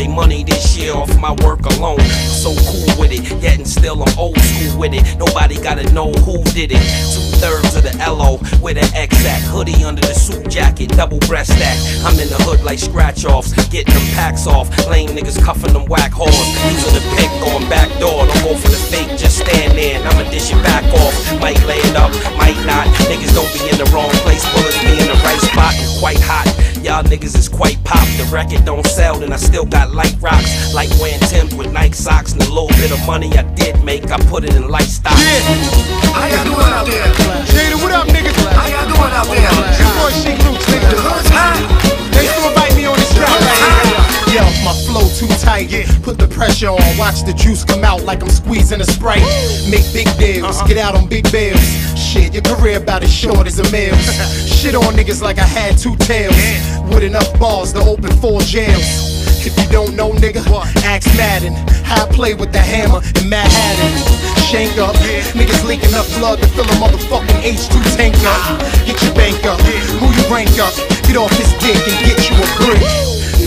Their money this year off my work alone. So cool with it, yet and still I'm old school with it. Nobody gotta know who did it. Two thirds of the LO with an X at. Hoodie under the suit jacket, double breast that. I'm in the hood like scratch offs, getting them packs off. Lame niggas cuffing them whack whores. Is quite pop. The record don't sell, then I still got light rocks. Like wearing Tim's with Nike socks and a little bit of money I did make. I put it in lifestyle. How y'all doing out there? Jada, what up, nigga? How y'all doing out there? Your boy Sheek Louch, The nigga. hood's high. They still invite me on this track right here. Yo, my flow too tight. Yeah. Put the pressure on. Watch the juice come out like I'm squeezing a sprite. Make big deals. Uh-huh. Get out on big bills. Shit, your career about as short as a meal. Shit on niggas like I had two tails. With enough balls to open four jails. If you don't know, nigga, ask Madden. How I play with the hammer in Manhattan. Shank up, niggas leaking up blood to fill a motherfucking H2 tank up. Get your bank up, who you rank up, get off his dick and get you a brick.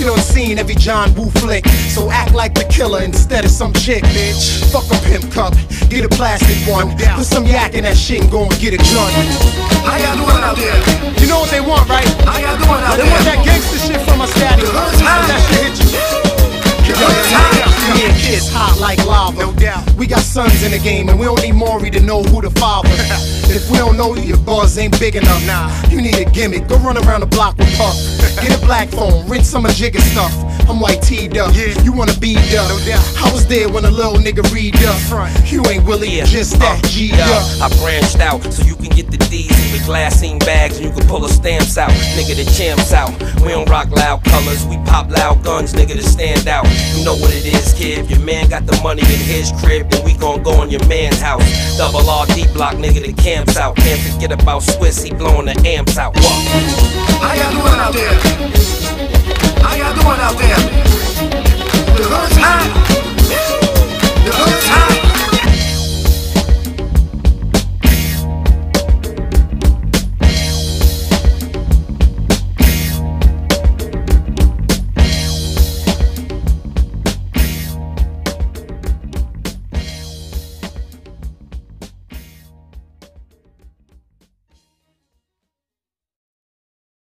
You done seen every John Woo flick, so act like the killer instead of some chick, bitch. Fuck a pimp cup, get a plastic one. Put some yak in that shit and go and get a gun. How y'all doing out there? You know what they want, right? How y'all doing out They want there? that gangster shit We got sons in the game, and we don't need Maury to know who the father. if we don't know you, your bars ain't big enough. Nah, you need a gimmick. Go run around the block with Puff. Get a black phone, rinse some of Jigga stuff. I'm white teed up. You wanna be up? No doubt. I was there when a little nigga read up. You ain't Willie, Yeah, just that uh, G yeah, up. I branched out so you can get the D's in the glassine bags and you can pull the stamps out. Nigga, the champs out. We don't rock loud colors, we pop loud guns, nigga, to stand out. You know what it is, kid. If your man got the money in his crib, we gon' go in your man's house. Double R D block, nigga, the cams out. Can't forget about Swizz, he blowing the amps out. What? I got one out there.